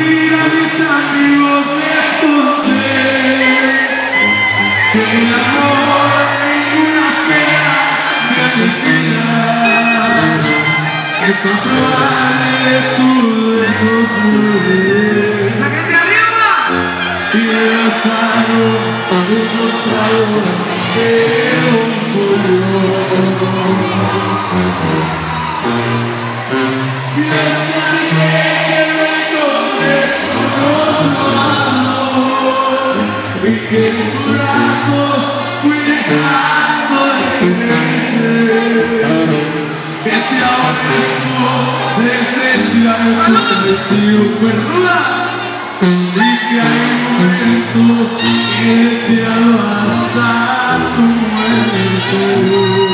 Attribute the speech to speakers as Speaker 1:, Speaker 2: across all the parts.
Speaker 1: mira mis amigos me escondé. Mi amor, ninguna pena me para Esta
Speaker 2: probable de tu
Speaker 1: desosudez. Piedras algo, algunos algo, pero un poco. Que sus brazos fui dejando de creer Este abrazo desde el día de sido perruda y que hay momentos que deseado hasta tu muerte.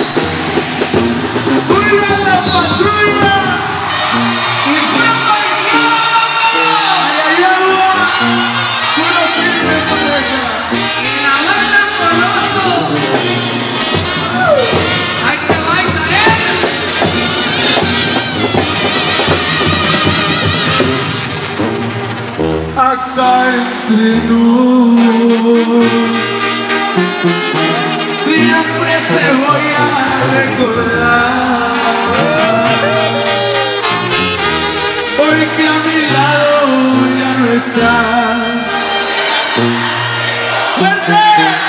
Speaker 1: no estás, no quiero más. Que ya no puedo. ¡Cuida la patrulla!
Speaker 2: ¡Y fue
Speaker 1: ¡Ay, ay, agua! ¡Puro firme, pareja!
Speaker 2: La banda Coloso. Ahí te va Isabel.
Speaker 1: acá entre nos. Recordar. Porque a mi lado ya no estás. ¡Fuerte!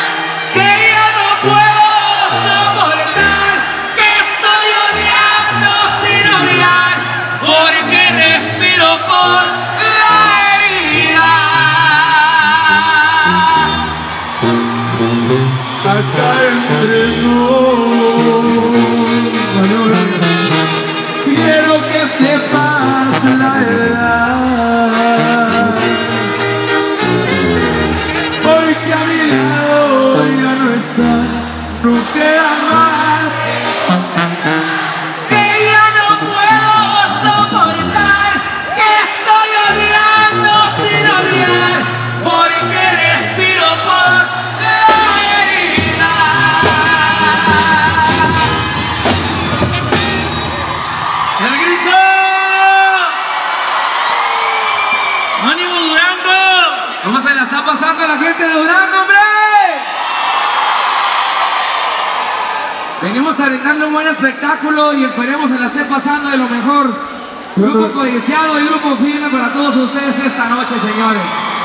Speaker 1: Quiero que sepas la verdad. Mi lado ya no estás, no queda
Speaker 2: se la está pasando la gente de Durango, hombre? Venimos a brindarle un buen espectáculo y esperemos se la esté pasando de lo mejor. Grupo codiciado y grupo firme para todos ustedes esta noche, señores.